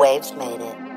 Waves made it.